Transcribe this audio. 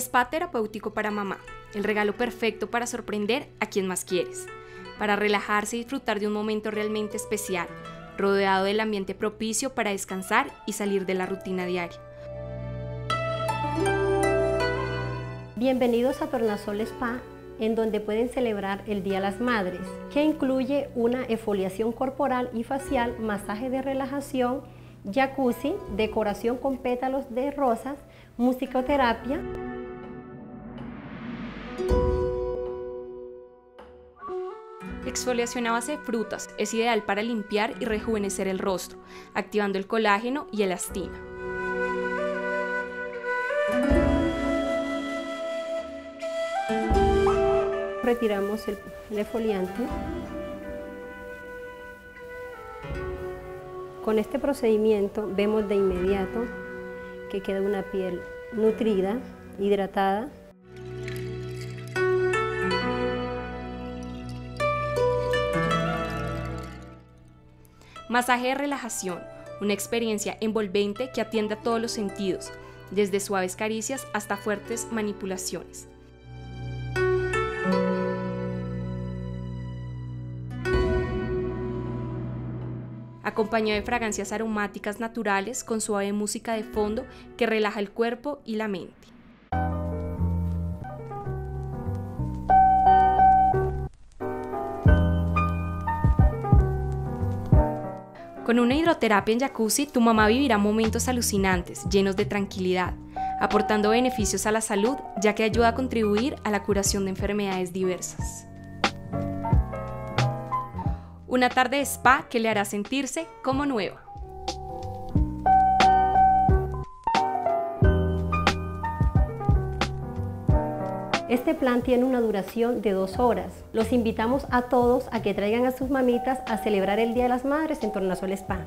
Spa terapéutico para mamá, el regalo perfecto para sorprender a quien más quieres, para relajarse y disfrutar de un momento realmente especial, rodeado del ambiente propicio para descansar y salir de la rutina diaria. Bienvenidos a Tornasol Spa, en donde pueden celebrar el Día de las Madres, que incluye una efoliación corporal y facial, masaje de relajación, jacuzzi, decoración con pétalos de rosas, musicoterapia. Exfoliación a base de frutas es ideal para limpiar y rejuvenecer el rostro, activando el colágeno y elastina. Retiramos el, el. Con este procedimiento vemos de inmediato que queda una piel nutrida, hidratada. Masaje de relajación, una experiencia envolvente que atiende a todos los sentidos, desde suaves caricias hasta fuertes manipulaciones. acompañado de fragancias aromáticas naturales con suave música de fondo que relaja el cuerpo y la mente. Con una hidroterapia en jacuzzi, tu mamá vivirá momentos alucinantes, llenos de tranquilidad, aportando beneficios a la salud, ya que ayuda a contribuir a la curación de enfermedades diversas. Una tarde de spa que le hará sentirse como nueva. Este plan tiene una duración de dos horas. Los invitamos a todos a que traigan a sus mamitas a celebrar el Día de las Madres en Tornasol Spa.